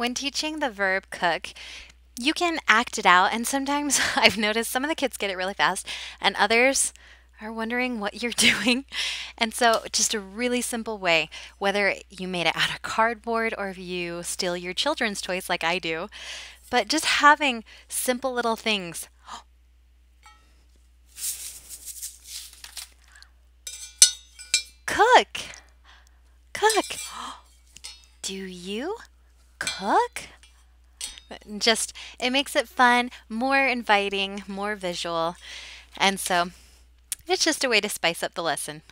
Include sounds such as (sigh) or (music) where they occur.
When teaching the verb cook, you can act it out, and sometimes (laughs) I've noticed some of the kids get it really fast, and others are wondering what you're (laughs) doing. And so, just a really simple way, whether you made it out of cardboard or if you steal your children's toys like I do, but just having simple little things. (gasps) Cook! Cook! (gasps) Do you cook? Just, it makes it fun, more inviting, more visual. And so it's just a way to spice up the lesson.